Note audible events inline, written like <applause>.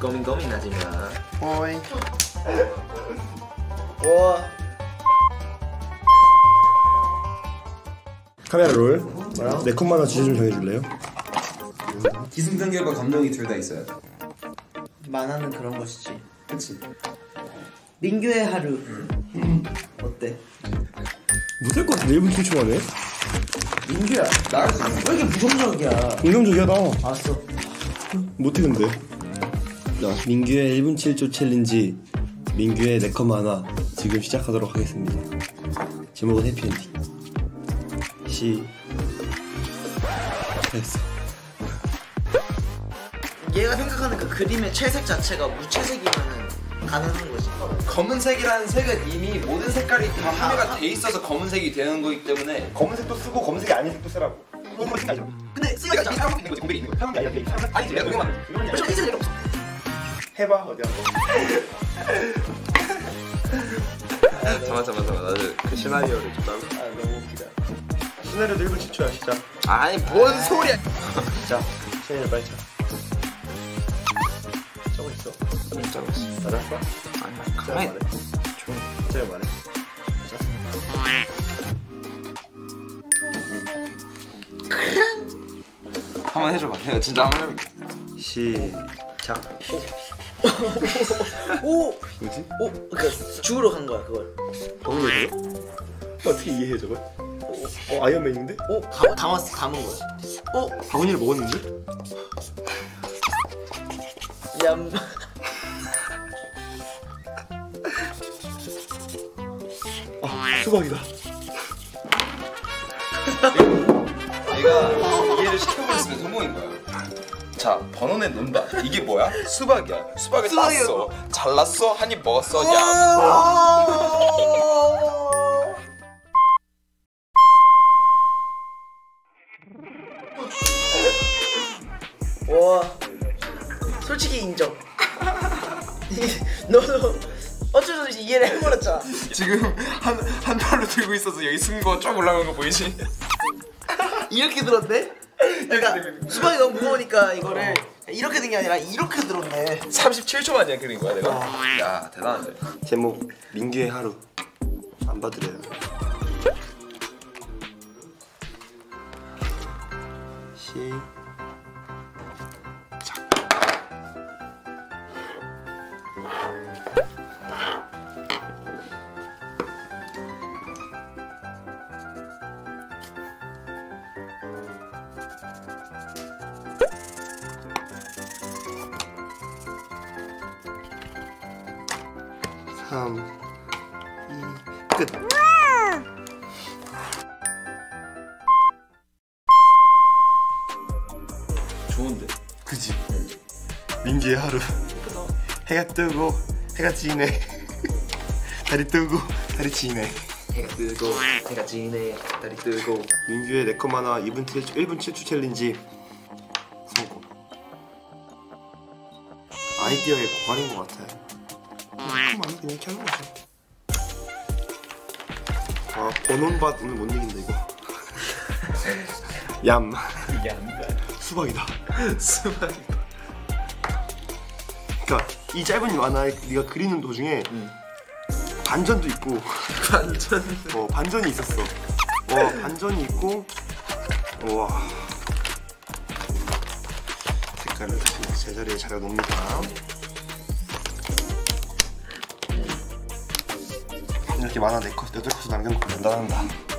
고민 고민하지 마. 오이 와. 카메라 롤. 네 컷마다 주제 좀 정해줄래요? 기승전결과 감정이 둘 다 있어야 돼 만화는 그런 것이지. 그치 민규의 하루. 어때? 못할 것 같은데 1분 7초 만에. 민규야. 나갈 수 있어 왜 이렇게 부정적이야? 긍정적이야 나. 알았어. 못해 근데. 자 민규의 1분 7초 챌린지. 민규의 네컷 만화 지금 시작하도록 하겠습니다. 제목은 해피엔딩. 시. 됐어. 얘가 생각하는 그 그림의 채색 자체가 무채색이면은 가능한 거지. 검은색이라는 색은 이미 모든 색깔이 다 합의가 돼 있어서 검은색이 되는 거기 때문에 검은색도 쓰고 검은색이 아닌 색도 쓰라고. 근데 쓰니까 사람 있는 거지 공백이 있는 거야 아니지 내가 그거만 해봐 어디 한번. 잠깐 잠깐 잠깐 나도 그 시나리오를 좀 따로 아 너무 웃기다. 시나리오도 1분 7초야 시작. 아니 뭔 소리야 <laughs> 자 시나리오 빨리 쳐. 적어 있어. 적었어 나도 할 거야? 아니 자 가만히 말해. 자 말해. 한번 해줘봐 내가 진짜 한번 해볼게 시작. 오! 뭐지? 오! 그니까 죽으러 간 거야 그걸. 저거? 어떻게 이해해 저걸? 어 아이언맨인데? 오! 다, 담았어 담은 거야. 오! 바구니를 먹었는데? 얌. 아 수박이다. 내가 이해를 시켜버렸으면 성공인 거야 자 번호내 논다 이게 뭐야? 수박이야 수박을 수박이야. 땄어 잘랐어 한 입 먹었어 야 와. 솔직히 인정. 너도 어쩔 수 없이 이해를 해버렸잖아. 지금 한, 한 팔로 들고 있어서 여기 승부가 쫙 올라가는 거 보이지? 이렇게 들었네? 그러니까 수박이 너무 무거우니까 이거를 이렇게 된 게 아니라 이렇게 들었네. 37초 만에 그린 거야 내가 야 대단한데 제목 민규의 하루 안 받으래요. 시. 삼, 이, 끝. 좋은데 그지. 민기의 하루. 해가 뜨고 해가 지네. 달이 뜨고 달이 지네. 해가 뜨고 해가 지네 달이 뜨고 민규의 만화 2분 7초, 1분 7초 챌린지 성공. 아이디어의 고갈인 것 같아요. 조금만 이렇게 하는 거죠. 아 번원밭 오늘 못 이긴다 이거. <laughs> 얌. 수박이다. <laughs> 수박이다 그러니까 이 짧은 만화에 네가 그리는 도중에 반전도 있고 반전 어, 반전이 있었어. 어, 반전이 있고, 와. 색깔을 다시 제자리에 잘 놓습니다. 이렇게 만화 4컷, 8컷 남겨놓고 된다한다.